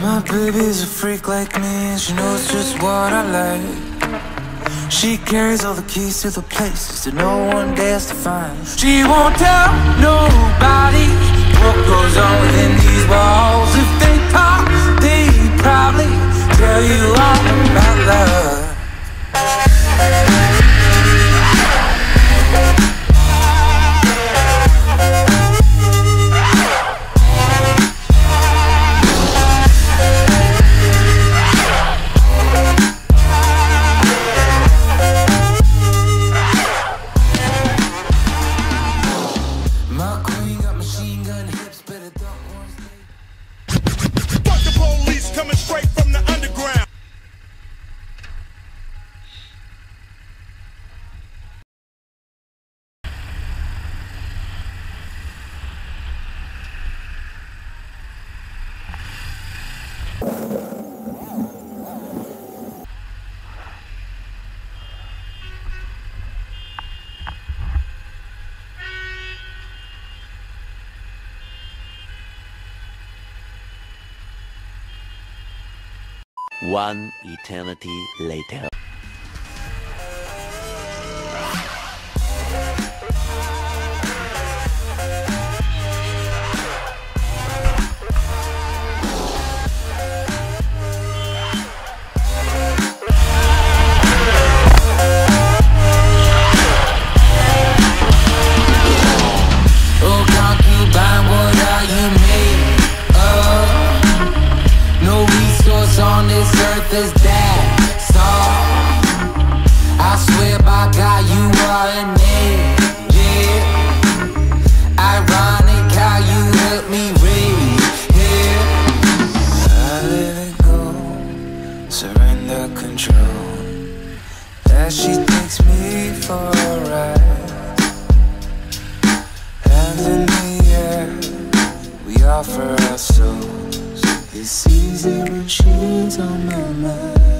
baby's a freak like me, and she knows just what I like. She carries all the keys to the places that no one dares to find. She won't tell nobody what goes on within these walls. Coming straight from the One eternity later. On this earth is that soft. I swear by God, you are an angel. Ironic how you help me read here. I let it go, surrender control. As she takes me for a ride. Hands in the air, we offer our souls. It's easy when she's on my mind.